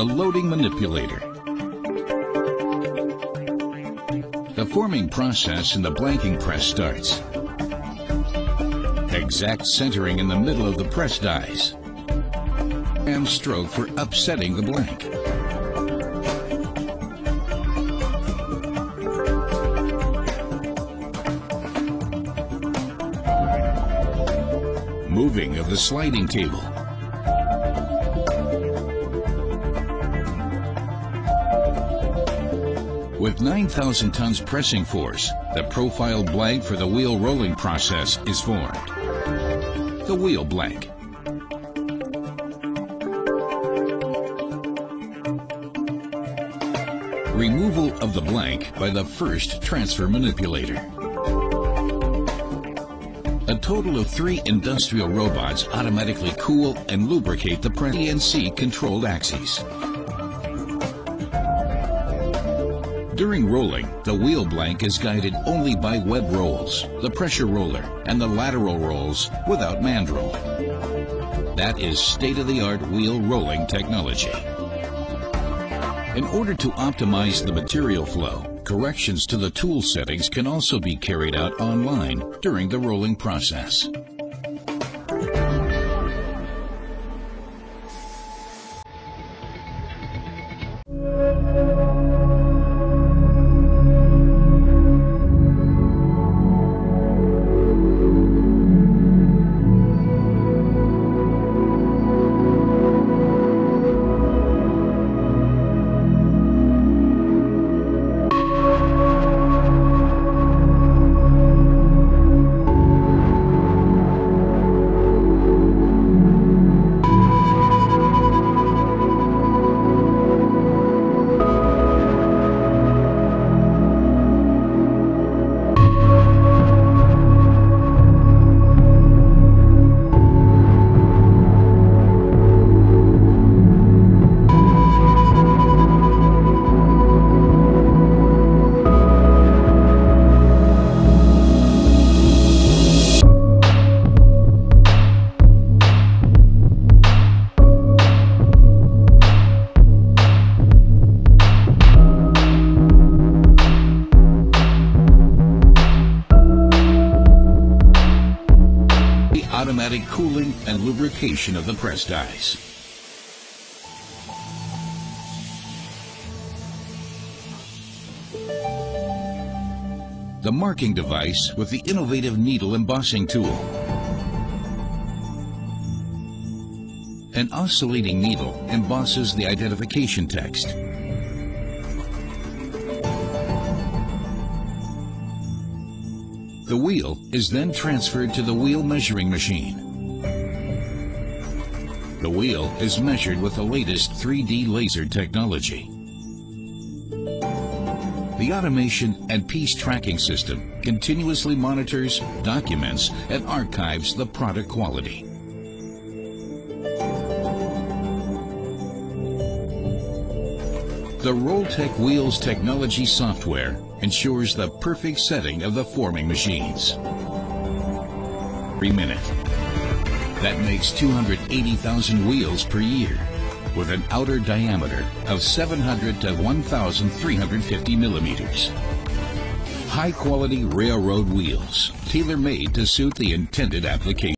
the loading manipulator. The forming process in the blanking press starts. Exact centering in the middle of the press dies. And stroke for upsetting the blank. Moving of the sliding table. With 9,000 tons pressing force, the profile blank for the wheel rolling process is formed. The wheel blank. Removal of the blank by the first transfer manipulator. A total of three industrial robots automatically cool and lubricate the CNC controlled axes. During rolling, the wheel blank is guided only by web rolls, the pressure roller, and the lateral rolls without mandrel. That is state-of-the-art wheel rolling technology. In order to optimize the material flow, corrections to the tool settings can also be carried out online during the rolling process. Automatic cooling and lubrication of the press dies. The marking device with the innovative needle embossing tool. An oscillating needle embosses the identification text. The wheel is then transferred to the wheel measuring machine. The wheel is measured with the latest 3D laser technology. The automation and piece tracking system continuously monitors, documents, and archives the product quality. The Rolltech Wheels technology software ensures the perfect setting of the forming machines. Every minute. That makes 280,000 wheels per year with an outer diameter of 700 to 1,350 millimeters. High quality railroad wheels, tailor made to suit the intended application.